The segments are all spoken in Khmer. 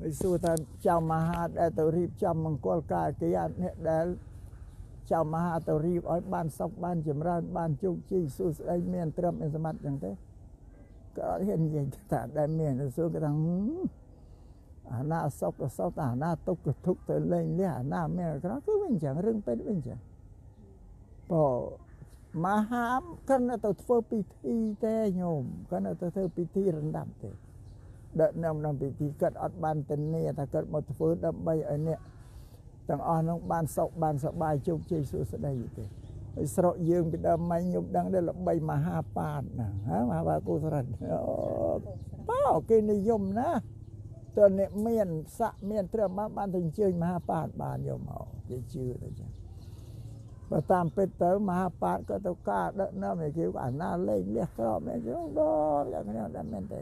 ហើយសួរថាចាំមហាដែលទៅរៀបចំមង្គលការកិយាអ្នកដែលចាំមហាទៅរៀបឲ្យបានសុខបានចម្រើនបានជោគជ័យសួស្ដីមានត្រឹមមានសម្បត្តិចឹងទេក៏អត់ហ៊ាននិយាយថាដែលមានសួរគេថាអាណាសុខក៏សុខអាណាទុក្ខក៏ទុក្ខទៅលេងលះអាណាមានក្រគឺវិញចឹងរឿងពេទ្យវិញចឹងបើមហាកាន់ទៅធ្វើពិធីទេញោមកាន់ទៅធ្វើពិធីរំដាប់ទេ ដឹកនាំក្នុងពិធីគាត់អត់បានទនីថាគាត់មកធ្វើដើម្បីឲ្យអ្នកទាំងអស់នោះបានសុខបានសប្បាយជោគជ័យសុខស្ដីទេហើយស្រុកយើងពីដើមមកខ្ញុំដឹងដែរល្បីមហាបាតណាហ៎មហាបាតគូសរិទ្ធបោគេនិយមណាតើអ្នកមានស័កមានត្រឹមបានបានទៅអញ្ជើញមហាបាតបានយកមកគេជឿទៅចឹងបើតាមពិតទៅមហាបាតក៏ទៅការដឹកនាំឲ្យគេអាណាលេងលះក្រប់នេះដល់យ៉ាងនេះដែរមែនទេ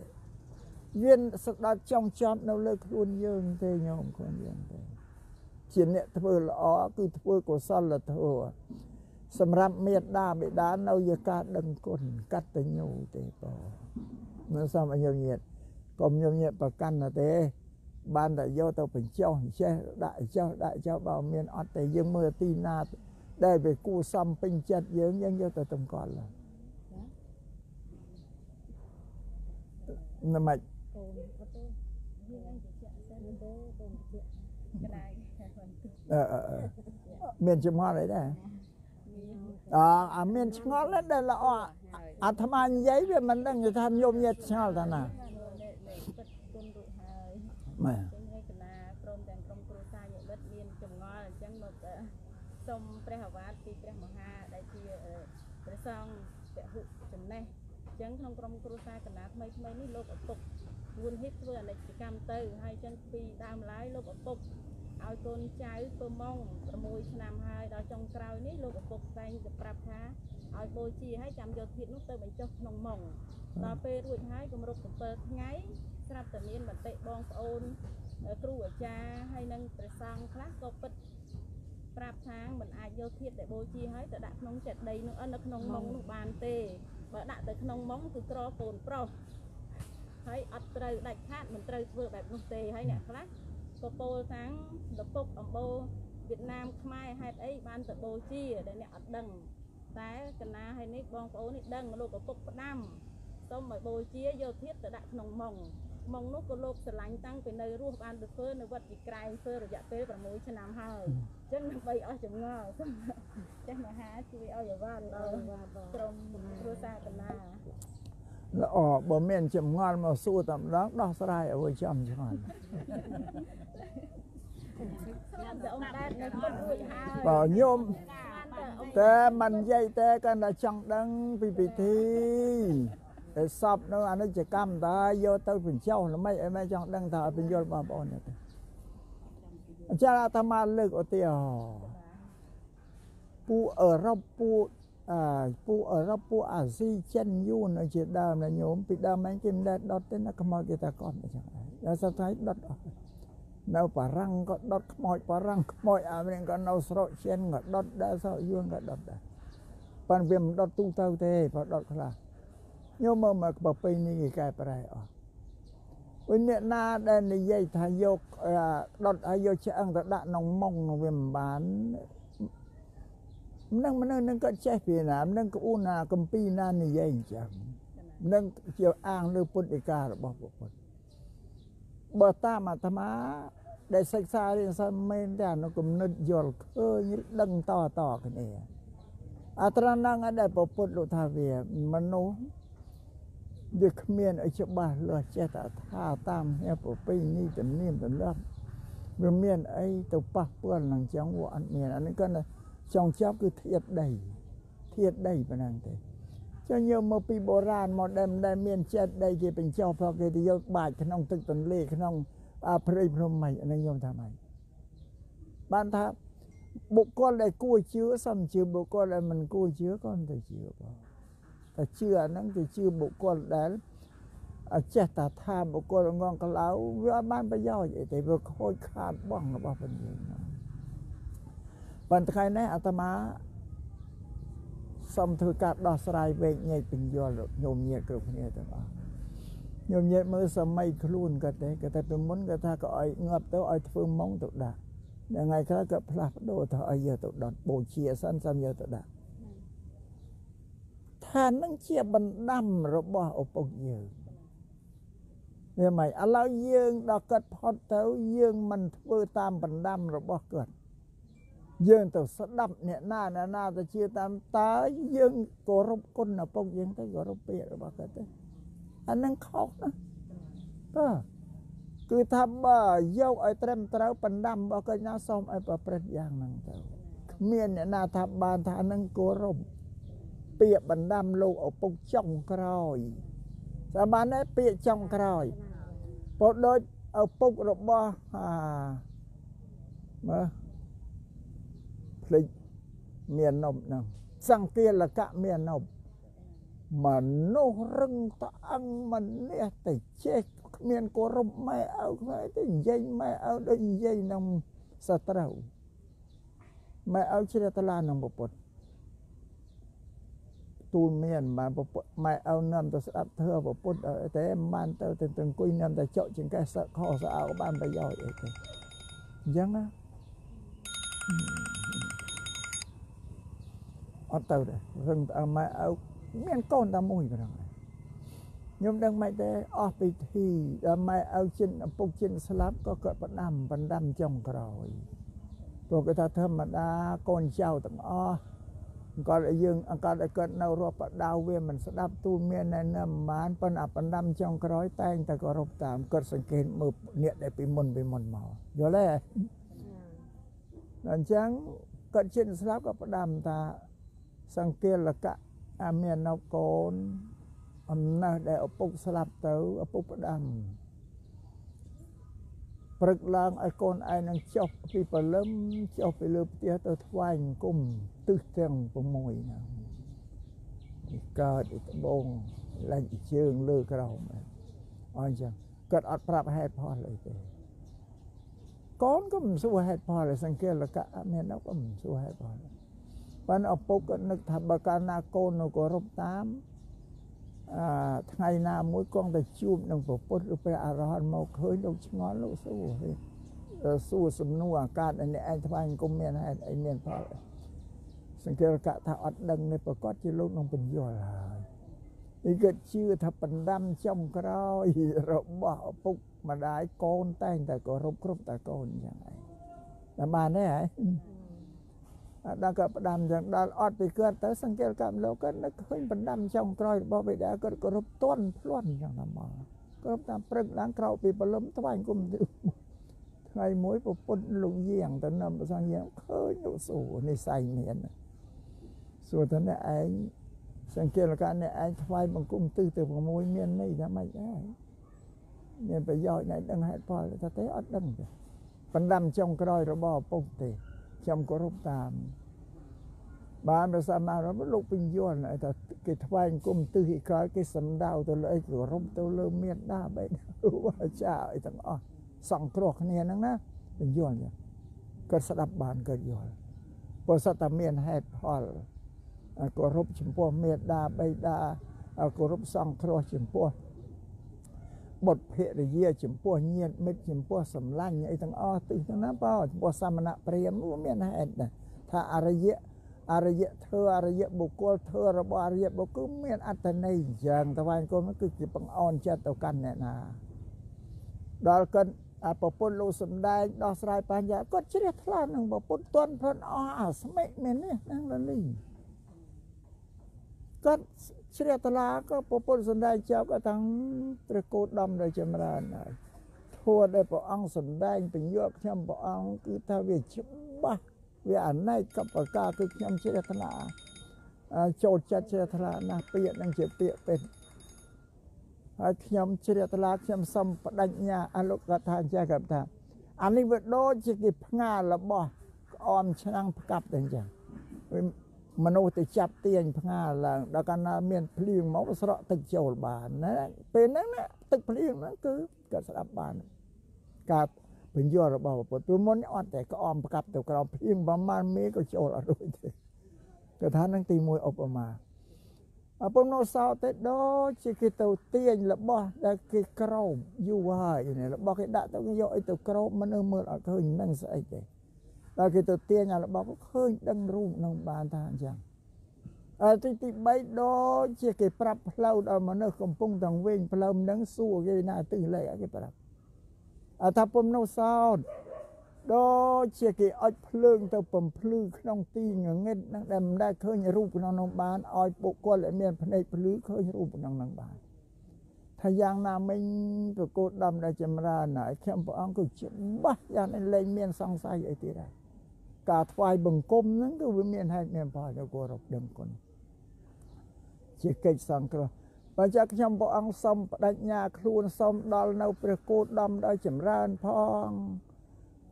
យើងស្ដាប់ចង់ចាំនៅលើខ្លួនយើងទេញោមខ្លួនយើងទេជាអ្នកធ្វើល្អគឺធ្វើកុសលធម៌សម្រាប់មេត្តាបិតានៅយការដឹងគុណកតញ្ញូទេបងនៅសមអញ្ញញាតកុំញញញាតប្រកាន់ណាទេបានតែយកទៅបញ្ចុះចេះដាក់ចុះដាក់ចុះបើមានអត់ទេយើងមើលទីណាដែលវាគួសមពេញចិត្តយើងយើងយកទៅតម្កល់ណាម៉េចកូន អត់ទេយើងអញជាក់សិនទេកូនជាក់ក្តៅអឺមានចំហអីដែរអើអាមានឆ្ងល់ដែរល្អអាត្មានិយាយវាមិនដឹងថាញោមញាតឆ្ងល់ថាណាម៉ែហើយកណាក្រុមទាំងក្រុមគ្រួសារញាតិមិត្តមានចម្ងល់អញ្ចឹងមកសុំព្រះអាវាតពីព្រះមហាដែលជាព្រះសង្ឃពហុចំណេះអញ្ចឹងក្នុងក្រុមគ្រួសារកណាថ្មីថ្មីនេះលោកឪពុក វួនហ៊ីបធ្វើអនិច្ចកម្មទៅហើយចឹងពីដើមឡើយលោកឪពុកឲ្យកូនចៅធ្វើម៉ង6ឆ្នាំហើយដល់ចុងក្រោយនេះលោកឪពុកតែងទៅប្រាប់ថាឲ្យបូជាហើយចាំយកធាតនោះទៅបញ្ចុះក្នុងម៉ងដល់ពេលរួចហើយគម្រប់7ថ្ងៃស្រាប់តែមានមតិបងប្អូនគ្រូអាចារ្យហើយនិងព្រះសង្ឃខ្លះក៏ពិតប្រាប់ថាមិនអាចយកធាតដែលបូជាហើយទៅដាក់ក្នុងចេតិយនោះនៅក្នុងម៉ងនោះបានទេបើដាក់ទៅក្នុងម៉ងគឺក្រកូនប្រុស ហើយអត់ត្រូវដាច់ខាតមិនត្រូវធ្វើបែបនោះទេហើយអ្នកខ្លះក៏ពោលថាលពុកអំបូរវៀតណាមខ្មែរហេតុអីបានទៅបូជាដែលអ្នកអត់ដឹងតែកណាហើយនេះបងប្អូននេះដឹងលោកឪពុកផ្ដាំសូមឲ្យបូជាយកធាតទៅដាក់ក្នុងម៉ងម៉ងនោះក៏លោកស្រឡាញ់តាំងពីនៅរស់បានទៅធ្វើនៅវត្តជីក្រែងធ្វើរយៈពេល6ឆ្នាំហើយអញ្ចឹងដើម្បីអស់ចម្ងល់ចាស់មហាជួយឲ្យអាវ៉ាន់ដល់ក្រុមគ្រួសារកណា ល្អបើមានចម្ងល់មកសួរតែម្ដងដោះស្រាយឲ្យចំឆ្ងល់បើញោមតែមិននិយាយតែកាន់តែចង់ដឹងពីពិធីតែសពនៅអនិច្ចកម្មតាយកទៅបញ្ចុះល្មិចអីមិនចង់ដឹងថាឲ្យបញ្យល់បងប្អូនទេអញ្ចឹងអាត្មាលើកឧទាហរណ៍ពូអឺរ៉ុបពូ អឺពូអឺរ៉ុបពូអាស៊ីចិនយូនជាដើមណាញោមពីដើមហ្នឹងគេមិនដែលដុតទេណាខ្មោចគេថាកត់អញ្ចឹងហើយសត្វថ្ងៃដុតអស់នៅបារាំងក៏ដុតខ្មោចបារាំងខ្មោចអាមេរិកក៏នៅស្រុកចិនក៏ដុតដែរស្រុកយួនក៏ដុតដែរប៉ុន្តែវាមិនដុតទូទៅទេព្រោះដុតខ្លះញោមមើលមកប្រពៃនេះគេកែប្រែអស់វិញអ្នកណាដែលនិយាយថាយកដុតឲ្យយកឆ្អឹងទៅដាក់ក្នុងមុងវាមិនបាន នឹងមនុស្សនឹងក៏ចេះពីណានឹងក្អួនណាកំពីណានិយាយអញ្ចឹងនឹងជាអាងលើពុទ្ធិការបស់ពុទ្ធបើតាមអាត្មាដែលសិក្សារៀនសិនមែនតែនៅគំនិតយល់ឃើញដឹងតតគ្នាអត្រនឹងដែលពុទ្ធលោកថាវាមនុស្សវាគ្មានអីច្បាស់លាស់ចេះតែថាតាមហេតុប្រពៃនេះទំនៀមទម្លាប់វាមានអីទៅប៉ះពាល់នឹងចឹងវាអត់មានអានេះគាត់ ចង់ចាប់គឺធៀបដីធៀបដីប៉ុណ្ណឹងទេចុះយកមកពីបុរាណមកដែលដែលមានចិត្តដីគេបញ្ចុះព្រោះគេទៅយកបាច់ក្នុងទឹកទន្លេក្នុងអាព្រៃភ្នំមិនអានេះខ្ញុំថាម៉េចបានថាបុគ្គលដែលគួរជឿសំជឿបុគ្គលដែលមិនគួរជឿក៏មិនទៅជឿបងតែជឿអាហ្នឹងគឺជឿបុគ្គលដែលចេះតែថាបុគ្គលងងកឡៅវាអត់បានប្រយោជន៍អីទេវាខូចខាតបងរបស់ពលយើង ប៉ុន្តែថ្ងៃនេះអាត្មាសូមធ្វើការដោះស្រាយវែកញែកពញ្យល់ញោមញាតគ្រប់គ្នាទាំងអស់ញោមញាតមើលសម័យខ្លួនគាត់ទេគាត់តែពីមុនគាត់ថាក៏ឲ្យងាប់ទៅឲ្យធ្វើម៉ងទៅដាក់ថ្ងៃក្រោយគាត់ផ្លាស់ប្ដូរទៅឲ្យយកទៅដុតបូជាសិនចាំយកទៅដាក់ថានឹងជាបណ្ដាំរបស់ឪពុកយើងនេះមិនឥឡូវយើងដល់គាត់ផុតទៅយើងមិនធ្វើតាមបណ្ដាំរបស់គាត់ យើងទៅស្ដាប់អ្នកណាអ្នកណាទៅជឿតាមតើយើងគោរពគុណឪពុកយើងទៅគោរពពាក្យរបស់គាត់ទៅអានឹងខុសណាបាទគឺថាបើយកឲ្យត្រឹមត្រូវបណ្ដាំរបស់គាត់ណាសូមឲ្យប្រព្រឹត្តយ៉ាងហ្នឹងទៅគ្មានអ្នកណាថាបានថានឹងគោរពពាក្យបណ្ដាំលោកឪពុកចុងក្រោយតែបានទេពាក្យចុងក្រោយពោលដូចឪពុករបស់អាមើល ភ្លេចមាននប់ហ្នឹងសង្គាលកៈមាននប់មនុស្សរឹងតអឹងមិននេះតែចេះគ្មានគោរពម៉ែឪខ្មែរទេនិយាយម៉ែឪដូចនិយាយនឹងសត្រូវម៉ែឪជ្រះថ្លានឹងពុទ្ធទូលមានបានម៉ែឪនាំទៅស្ដាប់ធើពុទ្ធតែបានទៅទៅអង្គុយនាំតែចកចង្កេះសឹកខោស្អើបានប្រយោជន៍អីទេអញ្ចឹងណា អត់ទៅទេរឹងអម៉ែឪមានកូនតែមួយប៉ុណ្ណឹងខ្ញុំដឹងមិនទេអស់ពិធីដល់ម៉ែឪចិនឪពុកចិនស្លាប់ក៏គាត់បណ្ដាំបណ្ដាំចុងក្រោយព្រោះគេថាធម្មតាកូនចៅទាំងអស់គាត់ឲ្យយើងអង្កត់ឲ្យគាត់នៅរាប់បដៅវាមិនស្ដាប់ទូលមានណែនាំបានប៉ុន្តែបណ្ដាំចុងក្រោយតែងតែគោរពតាមគាត់សង្កេតមើលអ្នកដែលពីមុនពីមុនមកយល់ទេអញ្ចឹងគាត់ចិនស្លាប់ក៏ផ្ដាំថា សង្កេលកៈអាមាននៅកូនអំណះដែលឪពុកស្លាប់ទៅឪពុកផ្ដាំព្រឹកឡើងឲ្យកូនឯងនឹងចុះពីព្រលឹមចុះពីលើផ្ទះទៅថ្វាយអង្គមទិសទាំង6ហ្នឹងកើតពីត្បូងឡើងជើងលើក្រោមអញ្ចឹងគាត់អត់ប្រាប់ហេតុផលអីទេកូនក៏មិនសួរហេតុផលសង្កេលកៈមាននៅក៏មិនសួរហេតុផល បានឪពុកក៏នឹកថាបើកាលណាកូននៅគោរពតាមអឺថ្ងៃណាមួយគង់តែជួបនឹងព្រះពុទ្ធឬព្រះអរហន្តមកឃើញលោកឆ្ងល់លោកសួរសួរសំណួរអាកាសអ្នកឯងថ្វាយគុំមានហេតុអីមានផលសង្កេតកៈថាអត់ដឹងនេះប្រកាសជាលោកនឹងបញ្យល់ហើយនេះក៏ជឿថាបណ្ដាំចំក្រោយរបស់ឪពុកម្ដាយកូនតែងតែគោរពគ្រប់តែកូនអញ្ចឹងឯងតែបានទេហ៎ ដល់ក៏ផ្ដាំចឹងដល់អត់ពីគាត់ទៅសង្កេតកម្មលោកគាត់នឹកឃើញបណ្ដាំចុងក្រោយរបស់បិតាគាត់គោរពទន់ភ្លន់ចឹងណាមកគាត់តាមព្រឹកឡើងក្រោកពីព្រលឹមថ្វាយគុំទៅថ្ងៃមួយប្រពន្ធលោកយាងទៅនាំប្រសងយាងឃើញលោកសួរនិស័យមានសួរទៅអ្នកឯងសង្កេតកម្មអ្នកឯងថ្វាយបង្គំទិសទៅ6មានន័យថាម៉េចដែរមានប្រយោជន៍ណែដឹងហេតុផលថាទេអត់ដឹងទេបណ្ដាំចុងក្រោយរបស់ឪពុកទេ ខ្ញុំគោរពតាមបានប្រសាមកលោកពញ្យល់ថាគេថ្វាយគុំទិសឯក្រោយគេសំដៅទៅលើអីគោរពទៅលើមានដាបេគ្រូអាចារ្យអីទាំងអស់សង្គ្រោះគ្នាហ្នឹងណាពញ្យល់គាត់ស្ដាប់បានគាត់យល់ព្រោះសត្វតែមានហេតុផលគោរពចំពោះមេដាបេដាគោរពសង្គ្រោះចំពោះ បុត្រភរិយាចំពោះញាតិមិត្តចំពោះសម្លាញ់អីទាំងអស់ទិសទាំងណាបើចំពោះសមណៈព្រាមមានហេតុណាថាអរិយអរិយធ្វើអរិយបុគ្គលធ្វើរបស់អរិយបុគ្គលមានអត្តន័យយ៉ាងតវាញគុំគឺជាបង្អន់ចិត្តទៅកាន់អ្នកណាដល់កិនអពពុទ្ធលោកសំដែងដោះស្រាយបញ្ហាគាត់ជ្រះថ្លានឹងពពុទ្ធទន់ព្រនអស់អាស្មិមាននេះហ្នឹងលលីគាត់ ជ្រះថ្លាក៏ពពុទ្ធសំដែងចប់ក៏ទាំងព្រះគោដំដែលចម្រើនហើយធัวដែលព្រះអង្គសំដែងបញ្ញត្តិខ្ញុំព្រះអង្គគឺថាវាច្បាស់វាអណេកកបកាគឺខ្ញុំជ្រះថ្លាចូលចិត្តជ្រះថ្លាណាស់ពាក្យនឹងជាពាក្យពេញហើយខ្ញុំជ្រះថ្លាខ្ញុំសូមបដិញ្ញាអលោកកថាចេះកថាអានេះវាដូចជាគេផ្ងារបស់ក្អមឆ្នាំងផ្កាប់តែអញ្ចឹង មនុស្សទៅចាប់ទាញផ្ងាឡើងដល់កាលណាមានភ្លៀងមកស្រក់ទឹកចូលបានណាពេលហ្នឹងណាទឹកភ្លៀងហ្នឹងគឺគាត់ស្ដាប់បានការបញ្យល់របស់ពុទ្ធព្រមុនអត់តែក្អមប្រកាប់ទៅក្រោមភ្លៀងប្រមាណមេក៏ចូលអត់រួចទេគាត់ថានឹងទី1ឧបមាអពុំនោះសោទេដូចជាគេទៅទាញរបស់ដែលគេក្រោមយូរហើយនេះរបស់គេដាក់ទៅយកអីទៅក្រោមមនុស្សមើលអត់ឃើញនឹងស្អីទេ ដល់គេទៅទាញអារបស់ឃើញដឹងរូបនឹងបានថាអញ្ចឹងអទីទី3ដូចជាគេប្រាប់ផ្លូវដល់មនុស្សកំពុងតងវិញផ្លូវនឹងសួរគេណាទិសលេខគេប្រាប់អថាពុំនោះសោតដូចជាគេអុចភ្លើងទៅពំភ្លឺក្នុងទីងងឹតហ្នឹងដែលមិនដែលឃើញរូបក្នុងនោះបានឲ្យបុគ្គលដែលមានភ្នែកភ្លឺឃើញរូបក្នុងនោះបានថាយ៉ាងណាមិញប្រកោតដំដែលចម្រើនហើយខ្ញុំព្រះអង្គគឺច្បាស់យ៉ាងនេះលែងមានសង្ស័យអីទៀតហើយ ការថ្វាយបង្គំហ្នឹងគឺវាមានហេតុមានផលទៅគោរពដឹងគុណជាកិច្ចសង្គ្រោះបើចាខ្ញុំព្រះអង្គសូមបដិញ្ញាខ្លួនសូមដល់នៅព្រះគោតដំដោយចម្រើនផង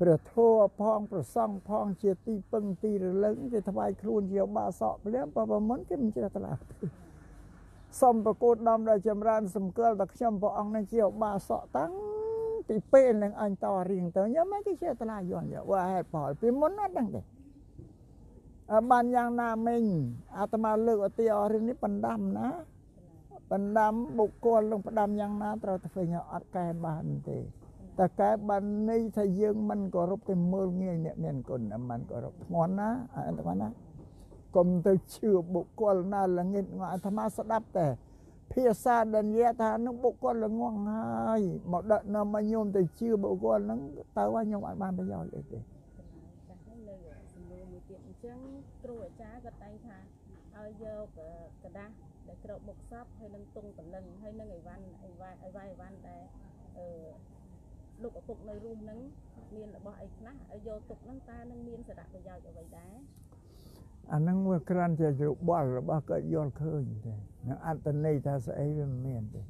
ព្រះធម៌ផងប្រសង់ផងជាទីពឹងទីរលឹងគេថ្វាយខ្លួនជាបាសកព្រាមបើប្រមុនគេមិនជ្រះថ្លាសូមប្រកួតដំដោយចម្រើនសម្គាល់តែខ្ញុំព្រះអង្គនឹងជាបាសកតាំង ពីពេលនឹងអញតរៀងទៅញ៉ាំមិនគេជ្រះថ្លាយន់យកហេតុផលពីមុនអត់ដឹងទេអបានយ៉ាងណាមិញអាត្មាលើកឧទាហរណ៍រឿងនេះបណ្ដាំណាបណ្ដាំបុគ្គលនឹងផ្ដាំយ៉ាងណាត្រូវតែឃើញអត់កែបានទេតែកែបានន័យថាយើងមិនគោរពទៅមើលងាយអ្នកមានគុណមិនគោរពធ្ងន់ណាអត់ធ្ងន់ណាកុំទៅជឿបុគ្គលណាល្ងិតងអាត្មាស្ដាប់តែ ភាសាដែលនិយាយថានឹងបុគ្គលល្ងងហើយមកដឹកនាំឲ្យញោមទៅជឿបុគ្គលហ្នឹងទៅឲ្យញោមអត់បានប្រយោជន៍អីទេចាស់នៅសំណួរមួយទៀតអញ្ចឹងគ្រូអាចារ្យក៏តែងថាឲ្យយកกระดาษដែលក្របមុខសពហើយនឹងទង់ពលឹងហើយនឹងអីវ៉ាន់អីវ៉ាន់អីវ៉ាន់អីវ៉ាន់ដែលអឺលោកឪពុកនៅរួមនឹងមានរបស់អីខ្លះឲ្យយកទុកនឹងតើនឹងមានសារៈប្រយោជន៍អ្វីដែរ អានឹងវាក្រាន់ជារបល់របស់គាត់យល់ឃើញទេនឹងអត្តន័យថាស្អីវាមិនមានទេ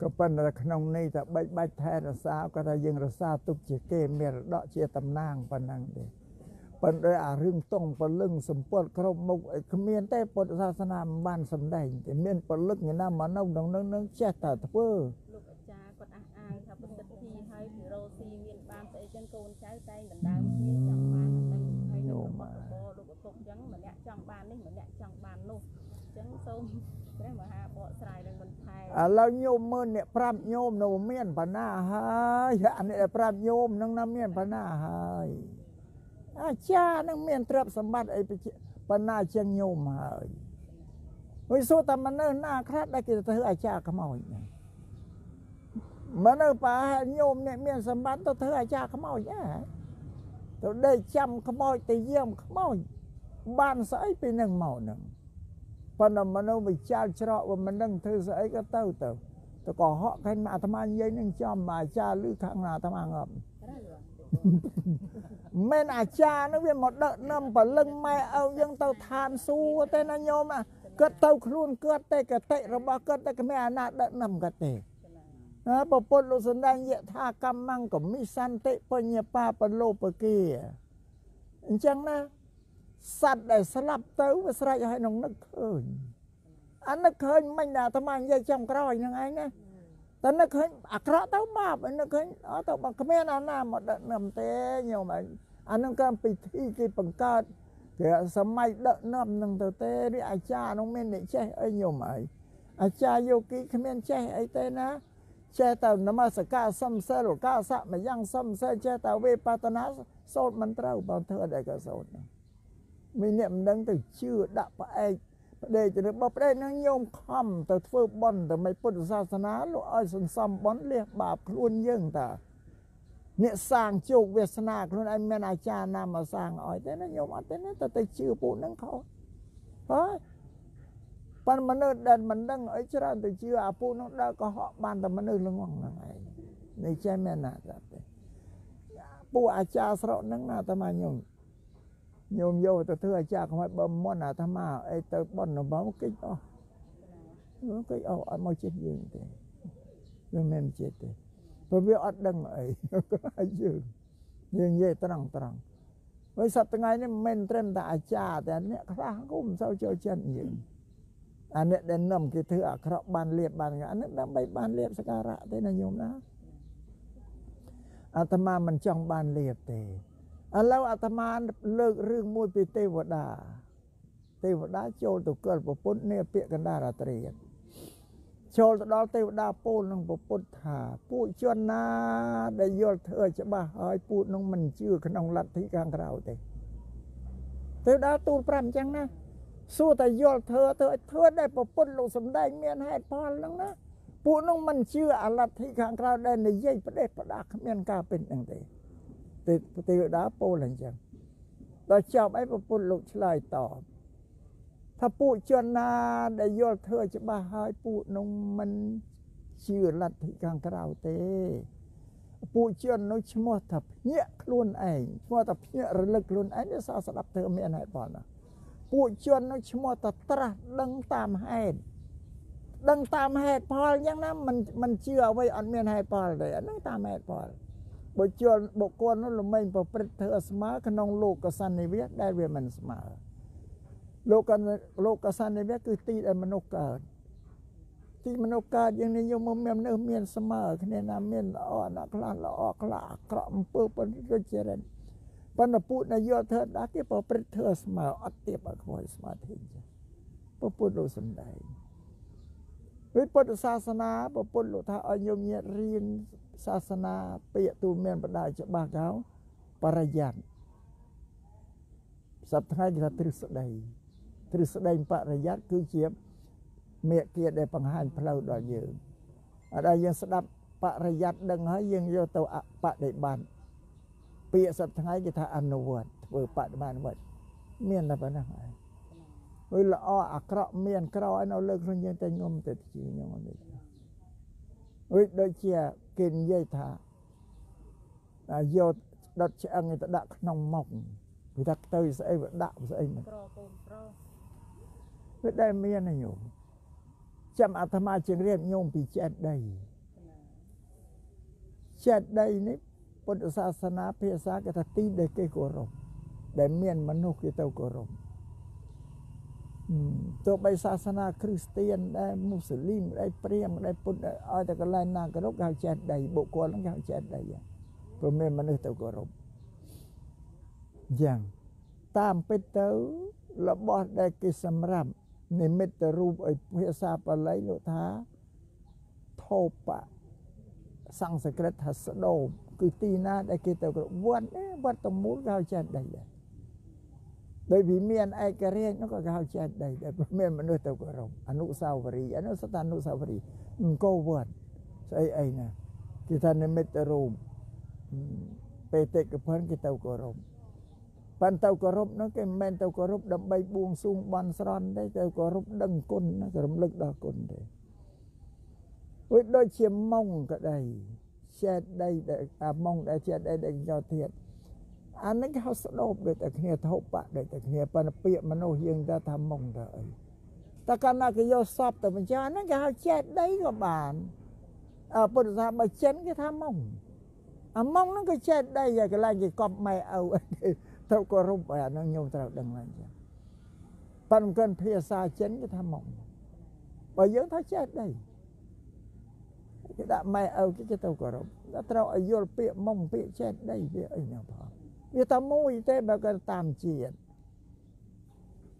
ក៏ប៉ុន្តែក្នុងន័យថាបាច់បាច់ថែរក្សាក៏ថាយើងរក្សាទុកជាគេមានរដកជាតំណាងប៉ុណ្ណឹងទេប៉ុន្តែអារឿងតង់ពលឹងសម្ពត់គ្រប់មុខអីគ្មានទេពុទ្ធសាសនាមិនបានសម្ដែងទេមានពលឹកឯណាមកនៅក្នុងនឹងចេះតែធ្វើលោកអាចារ្យគាត់អះអាងថាប្រសិទ្ធភាពហើយពីរោស៊ីមានបានស្អីចឹងកូនចៅតែងដណ្ដើមគ្នាចង់បាននឹងហើយនឹងរបស់របរលោកឪពុកចឹងម្នាក់ចង់បាននេះម្នាក់ចង់បាននោះចឹង សូមព្រះមហាបកស្រាយនឹងមិនថែឥឡូវញោមមើលអ្នកប្រាប់ញោមនៅមានបណ្ណាហើយអានេះប្រាប់ញោមនឹងនៅមានបណ្ណាហើយអាចារ្យនឹងមានទ្រព្យសម្បត្តិអីបណ្ណាជាងញោមហើយហើយសួរតែមនុស្សណាខ្លះដែលគេទៅអាចារ្យខ្មោចហ្នឹងមនុស្សប៉ាញោមអ្នកមានសម្បត្តិទៅធ្វើអាចារ្យខ្មោចហ៎ទៅដេកចាំខ្មោចទៅយាមខ្មោចបានស្អីពីនឹងមកហ្នឹង ប៉ុន្តែមនុស្សវិចារច្រកว่าមិនដឹងធ្វើស្អីក៏ទៅទៅទៅកុហកខាញ់អាត្មានិយាយនឹងចំអាចារ្យឬខាងណាអាត្មាងាប់មិនអាចារ្យនឹងវាមកដឹកនាំពលឹងម៉ែឪយើងទៅឋានសួគ៌ទេណាញោមគាត់ទៅខ្លួនគាត់ទេកតិរបស់គាត់តែគ្មានអាណាដឹកនាំគាត់ទេណាពពុទ្ធលោកសម្ដែងយថាកម្មង្គមិសន្តិបញ្ញបាបលោបគាអញ្ចឹងណា សត្វដែលស្លាប់ទៅវាស្រេចឲ្យនឹងនឹកឃើញអានឹកឃើញមិនអាត្មានិយាយចំក្រោយហ្នឹងឯងណាតែនឹកឃើញអាក្រក់ទៅបាបនឹកឃើញអត់ទៅបើគ្មានអាណាមកដឹកនាំទេញោមអានឹងកម្មពិធីគេបង្កើតគេសម័យដឹកនាំនឹងទៅទេនេះអាចារ្យនោះមានអ្នកចេះអីញោមអីអាចារ្យយោគីគ្មានចេះអីទេណាចេះតែនមស្ការសំសិលកាសមយ៉ាងសំសិលចេះតែវេបតនាសូត្រមិនត្រូវបើធ្វើអីក៏សូត្រហ្នឹង មានអ្នកមិនដឹងទៅជឿដាក់ផ្អែកប្តេជ្ញារបស់ប្តេជ្ញានឹងញោមខំទៅធ្វើបន់ទៅមិនពុទ្ធសាសនាលោកឲ្យសន្សំបន់លះបាបខ្លួនយើងតាអ្នកសាងជោគវាសនាខ្លួនឯងមានអាចារ្យណាមកសាងឲ្យទេណាញោមអត់ទេណាទៅទៅជឿពួកហ្នឹងខុសហើយប៉ុន្តែមនុស្សដែលមិនដឹងអីច្រើនទៅជឿអាពួកនោះដើរកុហកបានតែមនុស្សល្ងងហ្នឹងឯងនេះចេះមែនណាទេពួកអាចារ្យស្រុកហ្នឹងណាតែមកញោម ញោមយកទៅធ្វើអាចារ្យខ្មោចបើមុនអាត្មាអីទៅបន់របស់កិច្ចអស់កិច្ចអស់អត់មកចិត្តយើងទេវាមិនចិត្តទេព្រោះវាអត់ដឹងអីយើងយើងនិយាយត្រង់ត្រង់ហើយសប្តាហ៍ថ្ងៃនេះមិនមែនត្រឹមតែអាចារ្យតែអ្នកខ្លះក៏មិនសូវចូលចិត្តយើងអាអ្នកដែលនាំគេធ្វើអាក្រក់បានលៀបបានអានេះដើម្បីបានលៀបសការៈទេណាញោមណាអាត្មាមិនចង់បានលៀបទេ ឥឡូវអាត្មាលើករឿងមួយពីទេវតាទេវតាចូលទៅកិលប្រពុតនេះពាក្យកណ្ដារាត្រីចូលទៅដល់ទេវតាពូលនឹងប្រពុតថាពួកជនណាដែលយល់ធ្វើច្បាស់ហើយពូតនឹងមិនជឿក្នុងលទ្ធិខាងក្រៅទេទេវតាទូលប្រាប់អញ្ចឹងណាសួរតែយល់ធ្វើធ្វើឲ្យធ្វើដែលប្រពុតលោកសំដែងមានហេតុផលហ្នឹងណាពួកនោះមិនជឿអាលទ្ធិខាងក្រៅដែលនិយាយប្រទេសប្រដាគ្មានការពិតហ្នឹងទេ ទេទេវតាពោលអញ្ចឹងដល់ចប់ឯប្រពន្ធលោកឆ្លើយតបថាពួកជនណាដែលយល់ធ្វើច្បាស់ហើយពួកនោះមិនជឿលទ្ធិខាងក្រៅទេពួកជននោះឈ្មោះថាភ្ញាក់ខ្លួនឯងឈ្មោះថាភ្ញាក់រលឹកខ្លួនឯងវាសោស្ដាប់ធ្វើមានហេតុផលណាពួកជននោះឈ្មោះថាត្រាស់ដឹងតាមហេតុដឹងតាមហេតុផលយ៉ាងណាមិនមិនជឿអ្វីអត់មានហេតុផលទេអានោះតាមហេតុផល បុគ្គលបុគ្គលនោះល្មែងប្រព្រឹត្តធ្វើស្មើក្នុងលោកកសន្និវាសដែលវាមិនស្មើលោកលោកកសន្និវាសគឺទីដែលមនុស្សកើតទីមនុស្សកើតយើងនិយមមានមនុស្សមានស្មើគ្នាណាមានល្អណាខ្លះល្អខ្លះអាក្រក់អំពើប៉ុន្តែចរិតប៉ុន្តែពុទ្ធនយោធ្វើដាគេប្រព្រឹត្តធ្វើស្មើអត់ទៀបឲ្យខ្វល់ស្មើធិចឹងពុទ្ធលោកសំដែង វិពុទ្ធសាសនាពុទ្ធលោកថាឲ្យញោមញាតរៀនសាសនាពាក្យទូមានបដាច្បាស់កៅបរិយ័តសប្តាហ៍គេថាទ្រឹស្ដីទ្រឹស្ដីបរិយ័តគឺជាមេគាដែលបង្ហាញផ្លូវដល់យើងអត់ឲ្យយើងស្ដាប់បរិយ័តដឹងហើយយើងយកទៅបដិបត្តិពាក្យសប្តាហ៍គេថាអនុវត្តធ្វើបដិបត្តិមានតែប៉ុណ្ណឹងហើយ ហើយល្អអាក្រក់មានក្រឲ្យនៅលើខ្លួនយើងតែងំទៅជាញោមនេះហើយដូចជាគេនិយាយថាយកដុតឆ្អឹងទៅដាក់ក្នុងមុខវាថាទៅស្អីវាដាក់ស្អីមិនក្រកូនក្រវាដែលមានណាញោមចាំអាត្មាជាងរៀបញោមពីចេតដីចេតដីនេះពុទ្ធសាសនាភាសាគេថាទីដែលគេគោរពដែលមានមនុស្សគេទៅគោរព ទោះបីសាសនាគ្រីស្ទៀនដែរមូស្លីមដែរព្រាហ្មណ៍ដែរពុទ្ធឲ្យតែកន្លែងណាគោរពគេហៅចេះដីបុគ្គលហ្នឹងគេហៅចេះដីព្រោះមានមនុស្សទៅគោរពយ៉ាងតាមពិតទៅរបស់ដែលគេសម្រាប់និមិត្តរូបឲ្យភាសាបាលីលោកថាធោបៈសង្ស្ក្រឹតថាស្ដោបគឺទីណាដែលគេទៅវត្តវត្តតមូលគេហៅចេះដីដែរ ដោយវិមានឯករាជ្យនោះក៏គេហៅចេតដីដែលមានមនុស្សទៅគោរពអនុសាវរីយ៍អនុសតានុសាវរីយ៍អង្គរវត្តស្អីអីណាគេថានិមិត្តរូបបេតិកភណ្ឌគេទៅគោរពប៉ុន្តែទៅគោរពនោះគេមិនមែនទៅគោរពដើម្បីបួងសួងបន់ស្រន់ទេទៅគោរពដឹងគុណណារំលឹកដល់គុណទេដូចដូចជាម៉ងក៏ដីចេតដីដែលអាម៉ងដែលចេតដីដែលយកទៀត អានេះគេហៅស្ដោបដូចតែគ្នាធប់បាក់ដូចតែគ្នាប៉ុន្តែពាក្យមនុស្សយើងទៅថាមុងទៅអីតែកាលណាគេយកសពទៅបញ្ចាំហ្នឹងគេហៅចេតដីក៏បានអើពុទ្ធសាសនាបើចិនគេថាមុងអាមុងហ្នឹងគេចេតដីឲ្យកន្លែងគេកប់ម៉ែឪទៅគោរពអាហ្នឹងញោមត្រូវដឹងឡើងចឹងប៉ុន្តែកិនភាសាចិនគេថាមុងបើយើងថាចេតដីគេដាក់ម៉ែឪគេទៅគោរពតែត្រូវឲ្យយល់ពាក្យមុងពាក្យចេតដីវាអីណាផង វាតែមួយទេបើក៏តាមជាតិ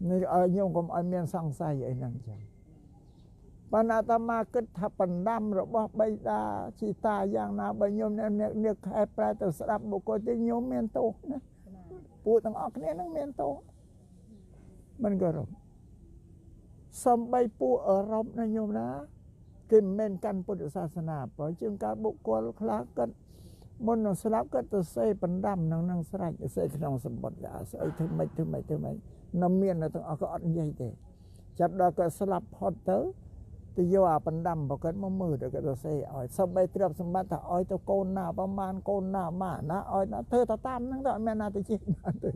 នេះឲ្យញោមកុំឲ្យមានសង្ស័យអីហ្នឹងចឹងបណ្ណាតាមាគិតថាបណ្ដាំរបស់បៃតាជីតាយ៉ាងណាបើញោមអ្នកនេះខែប្រែទៅស្ដាប់បុគ្គលទីញោមមានទោសណាពួកទាំងអស់គ្នានឹងមានទោសមិនក៏រំសំបីពួកអឺរ៉ុបណាញោមណាគេមិនមែនកាន់ពុទ្ធសាសនាបើជាងការបុគ្គលខ្លះគាត់ មុននឹងស្លាប់គាត់ទៅសេបណ្ដាំនឹងនឹងស្រេចសេក្នុងសម្បត្តិអាស្អីធ្វើម៉េចធ្វើម៉េចធ្វើម៉េចនៅមាននៅទាំងអស់ក៏អត់និយាយទេចាប់ដល់គាត់ស្លាប់ផុតទៅទៅយកអាបណ្ដាំបគាត់មកមើលទៅគាត់ទៅសេឲ្យសំបីទ្រព្យសម្បត្តិថាឲ្យទៅកូនណាប្រមាណកូនណាម៉ាណាឲ្យណាធ្វើទៅតាមហ្នឹងទៅអត់មានណាទៅជិះបានទេ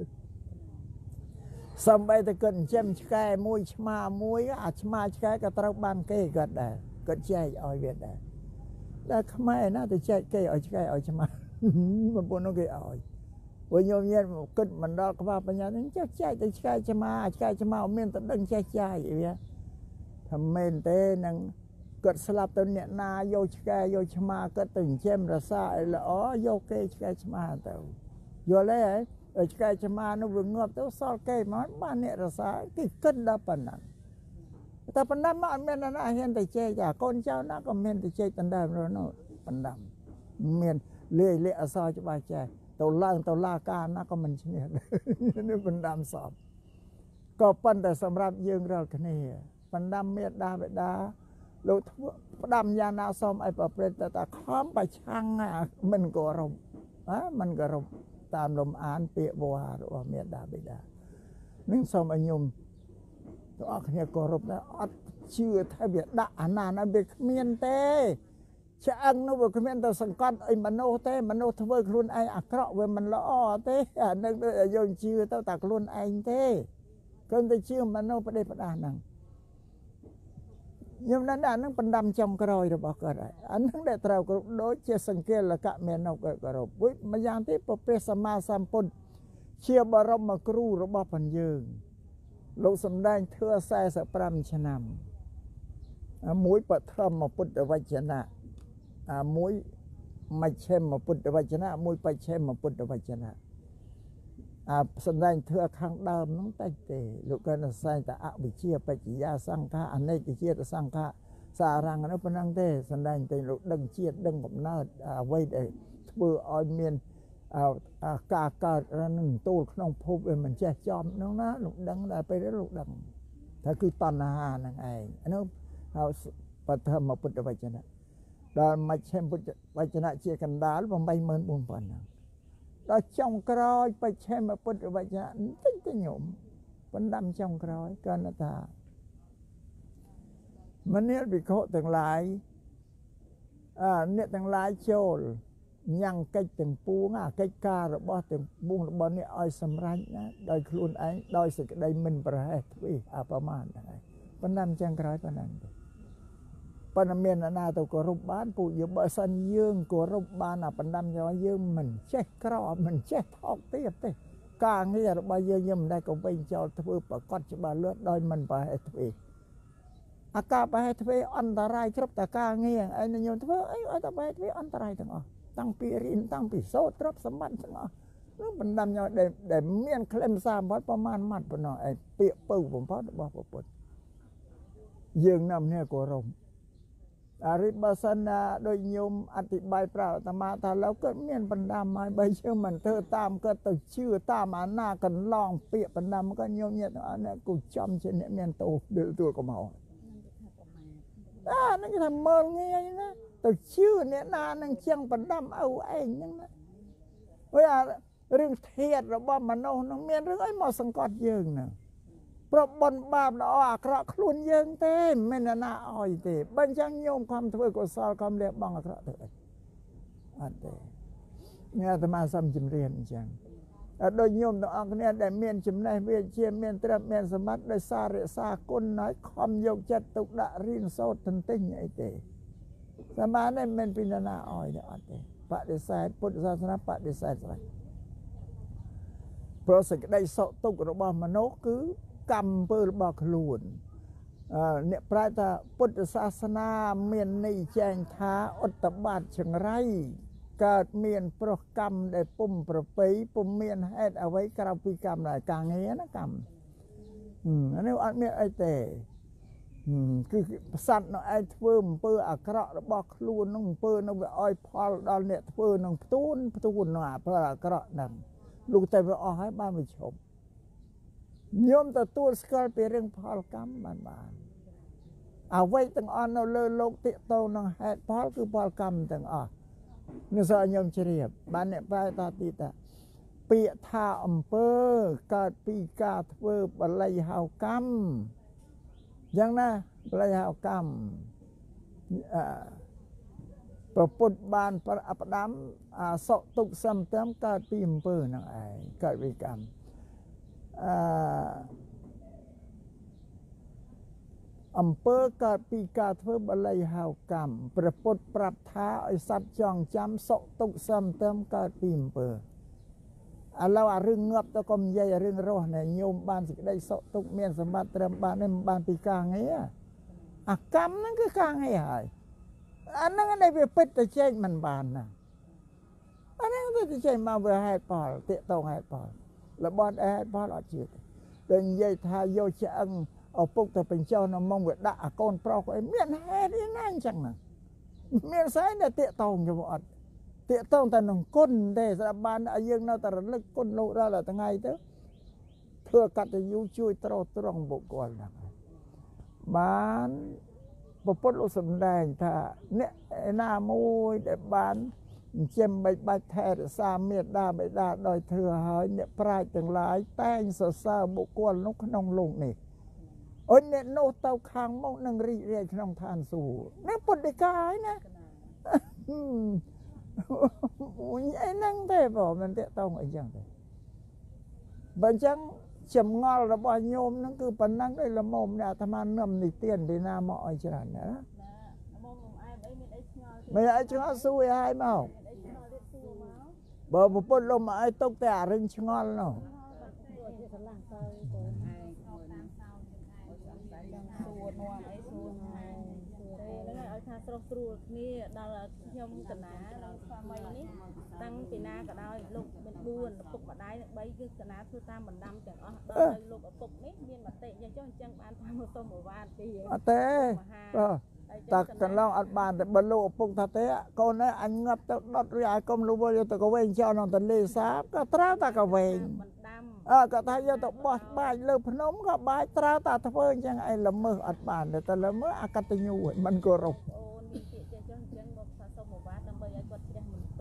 សំបីតែគាត់ចិញ្ចឹមឆ្កែមួយឆ្មាមួយអាឆ្មាឆ្កែក៏ត្រូវបានគេគាត់ដែរគាត់ចែកឲ្យវាដែរ តែខ្មែរណាទៅចែកគេឲ្យឆ្កែឲ្យឆ្មាបងប្អូននោះគេឲ្យវិញញោមញ៉ែគិតមិនដល់ក្បាលបញ្ញានឹងចេះចែកទៅឆ្កែឆ្មាឆ្កែឆ្មាមានតែដឹងចេះចាយវាថាមែនទេនឹងគាត់ស្លាប់ទៅអ្នកណាយកឆ្កែយកឆ្មាគាត់ទៅចិញ្ចឹមរសាឲ្យល្អយកគេឆ្កែឆ្មាទៅយល់ទេហ៎ឆ្កែឆ្មានោះវាងាប់ទៅសល់គេមកបានអ្នករសាគេគិតដល់ប៉ុណ្ណឹង តែប៉ុណ្ណឹងមកអត់មានណាហ៊ានទៅជែកអាកូនចៅណាក៏មានទៅជែកដណ្ដើមនោះប៉ុណ្ណឹងមានលាយលាក់អសរច្បាស់ចេះទៅឡើងទៅឡាការណាក៏មិនឈ្នះនេះបណ្ដាំសពក៏ប៉ុន្តែសម្រាប់យើងរាល់គ្នាបណ្ដាំមេដាបេដាលោកធ្វើផ្ដាំយ៉ាងណាសូមឲ្យប្រព្រឹត្តតែខំប្រឆាំងមិនគោរពណាមិនគោរពតាមលំអានពាក្យវោហាររបស់មេដាបេដានឹងសូមឲ្យញោម ទាំងអស់គ្នាគោរពដែរអត់ជឿថាវាដាក់អាណាណាវាគ្មានទេឆ្អឹងនោះវាគ្មានទៅសង្កត់អីមនុស្សទេមនុស្សធ្វើខ្លួនឯងអាក្រក់វាមិនល្អទេអានឹងយើងជឿទៅតែខ្លួនឯងទេគឹមតែជឿមនុស្សប្រទេសផ្ដាស់ហ្នឹងខ្ញុំនៅអានឹងបណ្ដាំចំក្រោយរបស់គាត់ហើយអានឹងដែលត្រូវគ្រប់ដូចជាសង្កេលកៈមេនុគាត់គោរពវិម្យ៉ាងទៀតព្រះព្រះសម្មាសម្ពុទ្ធជាបរមគ្រូរបស់ផងយើង លោកសំដែងធឿ45ឆ្នាំមួយបឋមពុទ្ធវចនៈមួយមជ្ឈិមពុទ្ធវចនៈមួយបច្ឆិមពុទ្ធវចនៈអាសំដែងធ្វើខាងដើមហ្នឹងតិចទេលោកគាត់សរសើរតែអវិជ្ជាបច្ចយាសង្ខាអនេកជាតិសង្ខាសារង្ឃនោះប៉ុណ្ណឹងទេសំដែងតែលោកដឹងជាតិដឹងកំណើតអ្វីដែលធ្វើឲ្យមាន ការកើតនឹងទូលក្នុងភពវាមិនចេះចំនោះណាលោកដឹងតែពេលលោកដឹងថាគឺតណ្ហាហ្នឹងឯងអានោះហៅបឋមពុទ្ធវចនៈដល់មជ្ឈិមពុទ្ធវចនៈជាកណ្ដាល84000ហ្នឹងដល់ចុងក្រោយបច្ឆិមពុទ្ធវចនៈតិចទៅញោមបណ្ដាំចុងក្រោយគាត់ថាមនាលវិខទាំងឡាយអឺអ្នកទាំងឡាយចូល ញ៉ាំងកិច្ចទាំងពួងអាកិច្ចការរបស់ទាំងពួងរបស់នេះឲ្យសម្រេចណាដោយខ្លួនឯងដោយសេចក្តីមិនប្រហែសទ្វេអាប្រមាណហ្នឹងឯងប៉ុណ្ណាចឹងក្រោយប៉ុណ្ណាទេប៉ុន្តែមានអ្នកណាទៅគោរពបានពួកយើងបើសិនយើងគោរពបានអាបណ្ដាំយកយើងមិនចេះក្រមិនចេះថោកទៀតទេការងាររបស់យើងយើងមិនដែលកវែងចោលធ្វើប្រកាសច្បាស់លាស់ដោយមិនប្រហែសទ្វេអាការប្រហែសទ្វេអន្តរាយគ្រប់តែការងារឯងញោមធ្វើអីឲ្យតែប្រហែសទ្វេអន្តរាយទាំងអស់ តាំងពីរៀនតាំងពីសូត្រទ្រព្យសម្បត្តិទាំងអស់នោះបណ្ដាំយកដែលមានក្លិនសារបំផុតប្រមាណម៉ាត់ប៉ុណ្ណោះឯពាក្យពៅបំផុតរបស់ពុទ្ធយើងនាំគ្នាគោរពអរិបសិនណាដូចញោមអธิบายប្រាប់អាត្មាថាលោកគាត់មានបណ្ដាំហើយបើយើងមិនធ្វើតាមគាត់ទៅជឿតាមអាណាកន្លងពាក្យបណ្ដាំក៏ញោមញាតអ្នកគូចំជាអ្នកមានទោសដិលទួលកំហុសអានឹងគេថាមើលងាយណា ទៅជឿអ្នកណានឹងជាងបណ្ដាំឪឯងហ្នឹងណាហើយអារឿងធាតរបស់មនុស្សនឹងមានរឿងអីមកសង្កត់យើងហ្នឹងប្របនបាបល្អអាក្រក់ខ្លួនយើងទេមិនមែនណាអោយទេបើអញ្ចឹងញោមខំធ្វើកុសលខំលះបង់អាក្រក់ទៅអីអត់ទេញ៉ាអាត្មាសំជំរានអញ្ចឹងដោយញោមទាំងអស់គ្នាដែលមានចំណេះវិជ្ជាមានត្រឹមមានសមត្ថដោយសាររក្សាគុណហើយខំយកចិត្តទុកដាក់រៀនសូត្រទន្ទិញអីទេ សមានេះមិនពីណាអោយទេអត់ទេបដិសេធពុទ្ធសាសនាបដិសេធស្រាប់ព្រោះសេចក្តីសុខទុក្ខរបស់មនុស្សគឺកម្មអំពើរបស់ខ្លួនអ្នកប្រែថាពុទ្ធសាសនាមានន័យចែងថាឧត្តបាតចង្រៃកើតមានប្រុសកម្មដែលពុំប្រពៃពុំមានហេតុអ្វីក្រៅពីកម្មដែរការងារណាកម្មអានេះអត់មានអីទេ គឺផ្ស័តនៅឯងធ្វើអំពើអាក្រក់របស់ខ្លួននឹងអំពើនឹងវាឲ្យផលដល់អ្នកធ្វើនឹងផ្ទួនផ្ទួននឹងអាផលអាក្រក់ហ្នឹងលោកតែវាអស់ហើយបានវាឈប់ញោមទទួលស្គាល់ពីរឿងផលកម្មបានបានអ្វីទាំងអស់នៅលើលោកតិតោនឹងហេតុផលគឺផលកម្មទាំងអស់នេះសើញោមជ្រាបបានអ្នកប្រែតទីតាពាក្យថាអំពើកើតពីការធ្វើបល័យហៅកម្ម យ៉ាងណាបល័យហៅកម្មអឺប្រពុតបានប្រដាំអាសក់ទុកសំតាមកើតពីអំពើហ្នឹងឯងកើតពីកម្មអឺអំពើកើតពីការធ្វើបល័យហៅកម្មព្រះពុទ្ធប្រាប់ថាឲ្យសត្វចងចាំសុខទុក្ខសំទៅកើតពីអំពើ ឥឡូវអារឿងងាប់ទៅកុំនិយាយរឿងរស់ណែញោមបានសេចក្តីសុខទុក្ខមានសម្បត្តិត្រឹមបាននេះមិនបានពីការងារអាកម្មហ្នឹងគឺការងារហើយអាហ្នឹងដែលវាពិតទៅចេញមិនបានណាអាហ្នឹងទៅចេញមកវាហេតុផលតេតងហេតុផលរបស់អែផលអត់ជឿទេតែនិយាយថាយកឆ្អឹងឪពុកទៅបញ្ចុះនៅមុំវាដាក់អាកូនប្រុសអីមានហេតុអីណាអញ្ចឹងណាមានស្អីដែលតាកតងជាមួយអត់ តាកតងតែនឹងគុណទេស្រាប់បានឲ្យយើងនៅតែរលឹកគុណលោករាល់ថ្ងៃទៅធ្វើកតញ្ញូជួយត្រោត្រង់បុគ្គលហ្នឹងបានពពុទ្ធលោកសំដែងថាអ្នកណាមួយដែលបានចិញ្ចឹមបីបាច់ថែរក្សាមេត្តាបិតាដោយធ្វើហើយអ្នកប្រាជ្ញទាំងឡាយតែងសរសើរបុគ្គលនោះក្នុងលោកនេះអូនអ្នកនោះទៅខាងមកនឹងរីករាយក្នុងឋានសួគ៌នេះពុទ្ធិកាហើយណា អូនឯហ្នឹងទេបងមិនតេតងអីចឹងទេបើអញ្ចឹងចម្ងល់របស់ញោមហ្នឹងគឺប៉ុណ្ណឹងឯល្មមអ្នកអាត្មានឹមនិទានពីណាមកឲ្យច្រើនណាមានអីឆ្ងល់សួរឲ្យមកបើប្រពន្ធលំឲ្យទុកតែអារឹងឆ្ងល់នោះ រស់ស្រួលគ្នាដល់ខ្ញុំកណាដល់ស្វាមីនេះតាំងពីណាក៏ដោយលោកមាន4ឪពុកម្ដាយនឹង3គឺកណាធ្វើតាមបណ្ដាំទាំងអស់ដល់ទៅលោកឪពុកនេះមានមតិយ៉ាងចុះអញ្ចឹងបានថាមកសុំអវាទទីអត់ទេបាទតាកន្លងអត់បានតែបើលោកឪពុកថាទេកូនឯងអញងាប់ទៅដុតវាឲ្យកុំលុបយកទៅកវែងចោលក្នុងទន្លេសាបក៏ត្រូវតែកវែងអើក៏ថាយកទៅបោះបាច់លើភ្នំក៏បាច់ត្រូវតែធ្វើអញ្ចឹងឯងល្មើសអត់បានតែល្មើសអកតញ្ញូមិនគោរពអូ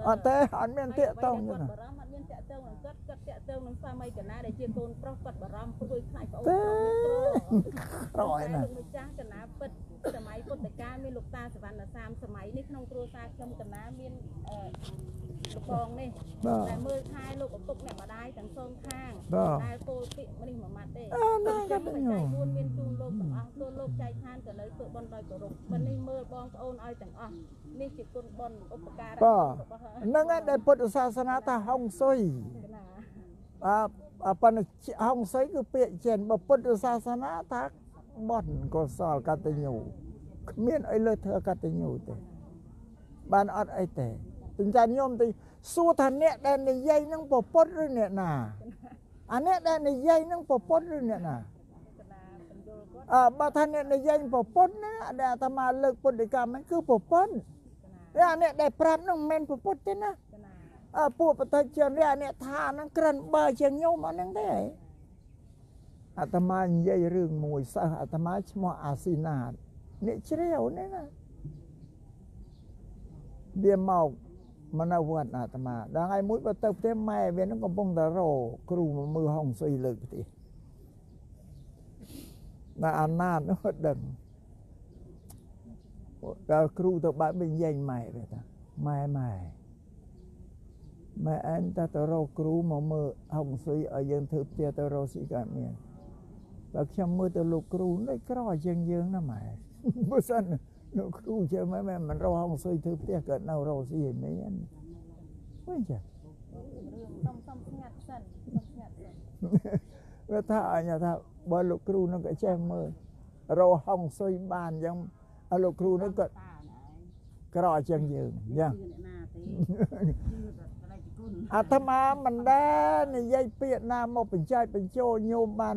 អត់ទេអត់មានតាកតងទេបារម្ភអត់មានតាកតងនឹងគាត់គាត់តាកតងនឹងស្វាមីកណាដែលជាកូនប្រុសគាត់បារម្ភព្រួយខ្លាចប្អូនក្រយណាម្ចាស់កណាពិត សម័យពុទ្ធកាលមានលោកតាសវណ្ណសាមសម័យនេះក្នុងគ្រួសារខ្ញុំកណាមានអឺលោកបងនេះតែមើលខែលោកឪពុកអ្នកម្ដាយទាំងសងខាងតែពោលពាក្យនេះមួយម៉ាត់ទេអឺណាក៏មិនចៃពួនមានជូនលោកទាំងអស់ទូលោកចៃឋានក៏នៅធ្វើបុណ្យដោយគោរពប៉ុន្នេះមើលបងប្អូនឲ្យទាំងអស់នេះជាគុណបុណ្យឧបការៈរបស់ហ្នឹងឯងដែលពុទ្ធសាសនាថាហុងសុយអឺប៉ុន្តែហុងសុយគឺពាក្យចិនបើពុទ្ធសាសនាថា បន់កុសលកតញ្ញូគ្មានអីលើធ្វើកតញ្ញូទេបានអត់អីទេចិញ្ចឹមញោមទីសួរថាអ្នកដែលនិយាយនឹងពពុទ្ធឬអ្នកណាអាអ្នកដែលនិយាយនឹងពពុទ្ធឬអ្នកណាអើបើថាអ្នកនិយាយពពុទ្ធណាដែលអាត្មាលើកពុទ្ធិកម្មគឺពពុទ្ធអាអ្នកដែលប្រាប់នឹងមិនមែនពពុទ្ធទេណាអើពួកបតិជននេះអាអ្នកថានឹងក្រិនបើជាងញោមអត់ហ្នឹងទេ អាត្មានិយាយរឿងមួយសិស្សអាត្មាឈ្មោះអាស៊ីណាតអ្នកជ្រាវនេះណាវាមកមកនៅវត្តអាត្មាដល់ថ្ងៃមួយបើទៅផ្ទះម៉ែវានឹងកំពុងតែរគ្រូមកមើលហុងសុយលើកផ្ទះណាអាណាតនោះដឹងដល់គ្រូទៅបាត់វិញនិយាយម៉ែវាថាម៉ែម៉ែម៉ែអញតើទៅរកគ្រូមកមើលហុងសុយឲ្យយើងធ្វើផ្ទះទៅរកស៊ីកើតមាន បើខ្ញុំមើលទៅលោកគ្រូនេះក្រជាងយើងណាម៉ែបើសិនលោកគ្រូជើម៉ែមិនរកហងស៊ុយធ្វើផ្ទះកើតនៅរកស៊ីឯមែនវិញចាសុំសុំស្ងាត់សិនសុំស្ងាត់សិនវាថាអញថាបើលោកគ្រូនឹងក៏ចេះមើលរកហងស៊ុយបានអញ្ចឹងឲ្យលោកគ្រូនឹងក៏ក្រជាងយើងយ៉ាងអាត្មាមិនដែលនិយាយពាក្យណាមកបញ្ចែកបញ្ចូលញោមបាន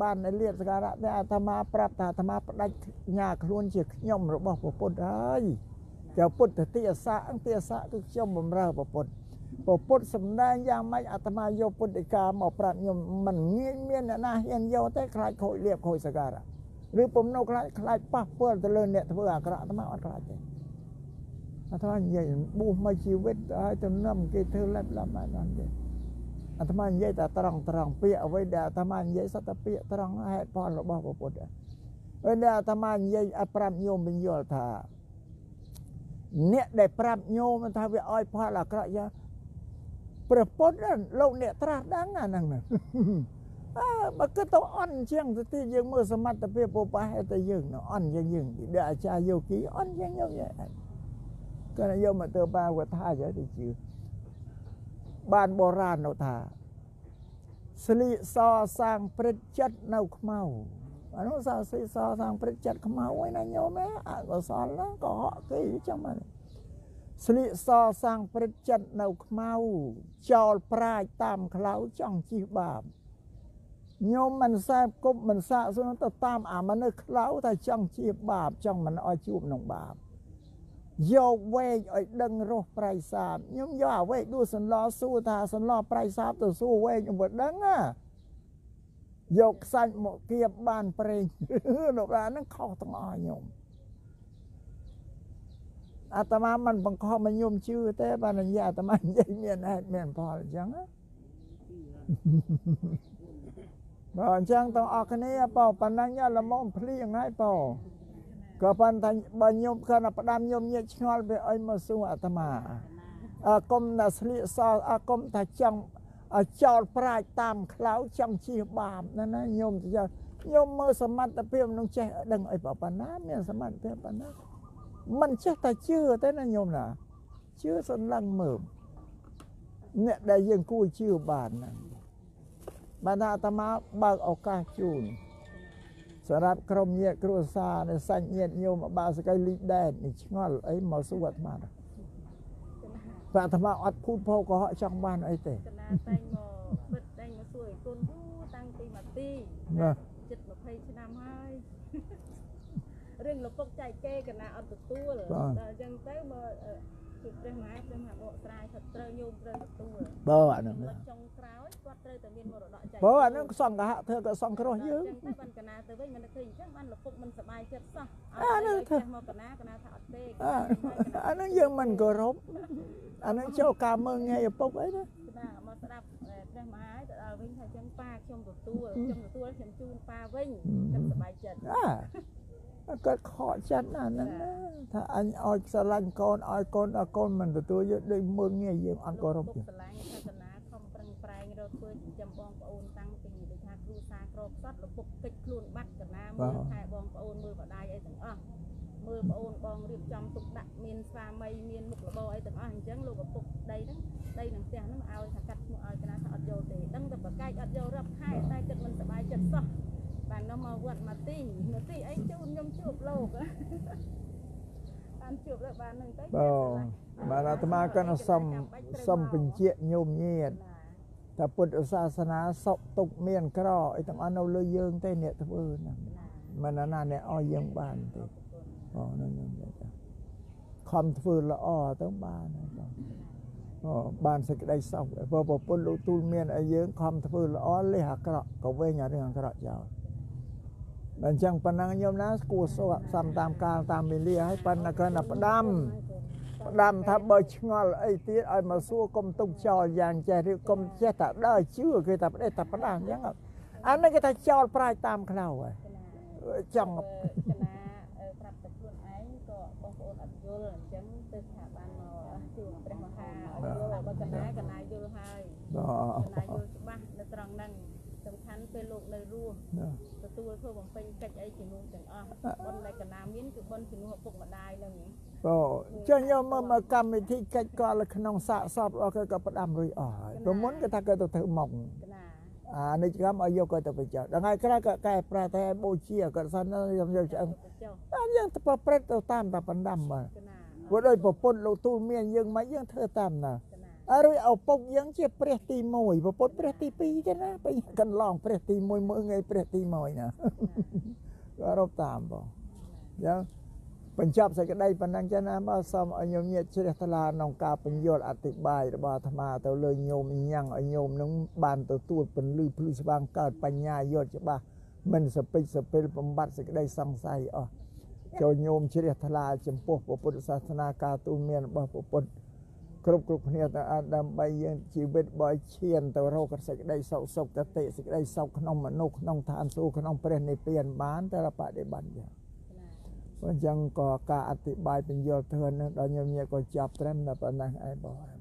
បាននៅលៀបសការៈតែអាត្មាប្រាប់ថាអាត្មាផ្ដាច់ញ៉ាខ្លួនជាខ្ញុំរបស់ព្រះពុទ្ធហើយចៅពុទ្ធតិអសៈអង្គតិអសៈគឺខ្ញុំបំរើព្រះពុទ្ធព្រះពុទ្ធសម្ដែងយ៉ាងម៉េចអាត្មាយកពុទ្ធិកាមកប្រាប់ខ្ញុំមិនងាយមានអ្នកណាហ៊ានយកទេខ្លាចខូចលៀបខូចសការៈឬពំនៅខ្លាចខ្លាចប៉ះពាល់ទៅលើអ្នកធ្វើអាក្រក់អាត្មាអត់ខ្លាចទេអាត្មានិយាយបួសមកជីវិតឲ្យទំនឹមគេធ្វើលែបឡាប់បានអត់ទេ អាត្មានិយាយតែត្រង់ត្រង់ពាក្យអ្វីដែលអាត្មានិយាយសតពាក្យត្រង់ហេតុផលរបស់ព្រះពុទ្ធហើយដែលអាត្មានិយាយឲ្យប្រាប់ញោមបញ្យល់ថាអ្នកដែលប្រាប់ញោមថាវាឲ្យផលអាក្រក់យ៉ាព្រះពុទ្ធលោកអ្នកត្រាស់ដឹងអាហ្នឹងណាអើបើគិតទៅអន់ជាងទៅទីយើងមើលសមត្ថភាពពុបាហេតុយើងអន់យ៉ាងយើងដែលអាចារ្យយោគីអន់យ៉ាងយើងគាត់យកមកទៅបាវថាទៅជឿ បានបរាណនោះថាស្លៀកសសាងព្រឹត្តចិត្តនៅខ្មៅអានោះសស្លៀកសសាងព្រឹត្តចិត្តខ្មៅឯណាញោមអកុសលណាក៏ហក់គេចាំបានស្លៀកសសាំងព្រឹត្តចិត្តនៅខ្មៅចោលប្រាជ្ញតាមក្លៅចង់ជិះបាបញោមមិនសែបគប់មិនសាកសួរទៅតាមអាមនុស្សក្លៅថាចង់ជៀបបាបចង់មិនឲ្យជួបនឹងបាប យកវែកឲ្យដឹងរសប្រៃសាបខ្ញុំយកអាវែកដួសន្លសួរថាសន្លប្រៃសាបទៅសួរវែកខ្ញុំមិនដឹងណាយកខ្សាច់មកគៀបបានប្រេងលោកអាហ្នឹងខុសទាំងអស់ខ្ញុំអាត្មាមិនបង្ខំឲ្យញោមជឿទេបាននិយាយអាត្មានិយាយមានហេតុមានផលអញ្ចឹងណាបើអញ្ចឹងទាំងអស់គ្នាបើប៉ុណ្ណឹងល្មមភ្លៀងហើយបើ ក៏ប៉ុន្តែបើញោមគាត់ផ្ដាំញោមញាក់ឆ្ងល់វាអីមកសួរអាត្មាអើគុំតែស្លៀកសអើគុំតែចង់ចោលប្រាជ្ញតាមក្លៅចង់ជិះបាបណាណាញោមទៅញោមមើលសមត្ថភាពនឹងចេះដឹងអីប៉ុណ្ណាមានសមត្ថភាពប៉ុណ្ណាមិនចេះតែជឿទេណាញោមណាជឿសន្លឹងមើលអ្នកដែលយើងគួរជឿបានណាបានថាអាត្មាបើកឱកាសជូន សម្រាប់ក្រុមញាតិគ្រួសារនៃសាច់ញាតិញោមបាសកៃលីដែតនេះឆ្ងល់អីមកសួរអាត្មាបាទអាត្មាអត់ភូតភោកុហកចង់បានអីទេកណាតែងមកពិតតែងមកសួរឲ្យគុណយូរតាំងពីមកទីណាចិត្ត20ឆ្នាំហើយរឿងលពុកចែកគេកណាអត់ទទួលដល់អញ្ចឹងទៅបើ គឺព្រះមហាព្រះមហាបកស្រាយថាត្រូវញោមត្រូវទទួលបើអាហ្នឹងចុងក្រោយគាត់ត្រូវតែមានមរតកចែកបើអាហ្នឹងសង្ឃហៈធ្វើក៏សង្គ្រោះយើងចឹងទៅបានកណាទៅវិញមិនឃើញអញ្ចឹងបានលពុកមិនសบายចិត្តសោះអាហ្នឹងធ្វើមកកណាកណាថាអត់ទេអាហ្នឹងយើងមិនគោរពអាហ្នឹងចូលការមើងងាយឪពុកអីណាណាមកស្ដាប់ព្រះមហាទៅដល់វិញថាចឹងប៉ាខ្ញុំទទួលខ្ញុំទទួលខ្ញុំជូនប៉ាវិញខ្ញុំសบายចិត្ត គាត់ខកចិត្តណាស់ហ្នឹងថាអញឲ្យស្រឡាញ់កូនឲ្យកូនឲ្យកូនមិនទទួលយកដូចមើលងាយយើងអត់គោរពទេស្រឡាញ់សាសនាខំប្រឹងប្រែងរកធ្វើចិញ្ចឹមបងប្អូនតាំងពីដូចថាគ្រូសាក្រកសតលពុកកិច្ចខ្លួនបាត់កណាមើលថែបងប្អូនមើលបដាយអីទាំងអស់មើលប្អូនបងរៀបចំទុកដាក់មានស្វាមីមានមុខរបរអីទាំងអស់អញ្ចឹងលោកឪពុកដីហ្នឹងដីនឹងផ្ទះហ្នឹងឲ្យថាកាត់ឈ្មោះឲ្យកណាថាអត់យកទេដឹងតែប្រកែកអត់យករាប់ខែតែគិតមិនសប្បាយចិត្តសោះ បាននោះមកវត្តមកទីមកទីអីជូនខ្ញុំជួបលោកបានជួបលោកបាននឹងទៅបាទបានអាត្មាក៏សុំសុំបញ្ជាក់ញោមញាតថាពុទ្ធសាសនាសុខទុកមានក្រអីទាំងអស់នៅលើយើងទេអ្នកធ្វើហ្នឹងមិនណាអ្នកឲ្យយើងបានទេអូហ្នឹងខ្ញុំចាខំធ្វើល្អទៅបានបងអូបានសេចក្តីសុខព្រោះប្រពន្ធលោកទូលមានឲ្យយើងខំធ្វើល្អលះអាក្រក់ក៏វិញអារឿងអាក្រក់ចោល អញ្ចឹងប៉ុណ្ណឹងខ្ញុំណាគួរសួរសំតាមកាលតាមវេលាហើយប៉ុន្តែគ្រាន់តែផ្ដាំផ្ដាំថាបើឆ្ងល់អីទៀតឲ្យមកសួរកុំទុកចោលយ៉ាងចេះឬកុំចេះតែដើរជឿគេថាផ្ដេសតែផ្ដាំអញ្ចឹងអានេះគេថាចោលប្រាជ្ញតាមខ្លៅហើយចង់កណាប្រាប់តែខ្លួនឯងក៏បងប្អូនអត់យល់អញ្ចឹងទៅស្ថាប័នមកជួបព្រះមហាអត់យល់បើកណាកណាយល់ហើយកណាយល់ច្បាស់នៅត្រង់ហ្នឹងសំខាន់ពេលលោកនៅរស់ ទទួលធ្វើបំពេញកិច្ចអីជំនួសទាំងអស់បុណ្យដែលកណាមានគឺបុណ្យជំនួសឪពុកម្ដាយនឹងអូចឹងយកមកមកកម្មវិធីកិច្ចកលក្នុងសាកសពអស់ក៏ផ្ដាំរួយអស់ហើយព្រមុនគេថាគេទៅធ្វើមកអានិច្ចកម្មឲ្យយកទៅបញ្ចុះដល់ថ្ងៃក្រោយក៏កែប្រែតែបូជាក៏សិនខ្ញុំយកឆ្អឹងបានយើងទៅប្រព្រឹត្តទៅតាមតែបណ្ដាំបាទព្រោះដោយប្រពន្ធលោកទូលមានយើងមកយើងធ្វើតាមណាអ រុយឪពុកយើងជាព្រះទី1ប្រពុតព្រះទី2ទេណាបើកន្លងព្រះទី1មើលថ្ងៃព្រះទី1ណាក៏រົບតាមបងយ៉ាងបញ្ចប់សេចក្តីប៉ុណ្ណឹងចឹងណាមកសូមឲ្យញោមញាតជ្រះថ្លាក្នុងការបញ្យល់អធិប្បាយរបស់អាត្មាទៅលើញោមញ៉ាំងឲ្យញោមនឹងបានទទួលពន្លឺភ្លឺស្វាងកើតបញ្ញាយល់ច្បាស់មិនសពេចសពិលបំបត្តិសេចក្តីសង្ស័យអស់ចូលញោមជ្រះថ្លាចំពោះពុទ្ធសាសនាការទូលមានរបស់ពុទ្ធ គ្រប់គ្រប់គ្នាទៅដើម្បីយើងជីវិតបើឈានទៅរកសេចក្តីសុខសុខតតិសេចក្តីសុខក្នុងមនុស្សក្នុងឋានសួគ៌ក្នុងព្រះនិព្វានបានតែបដិបត្តិយ៉ាងអញ្ចឹងក៏ការអធិប្បាយបញ្យល់ធឿនដល់ញោមញាក៏ចាប់ត្រឹមតែប៉ុណ្ណេះឯងបង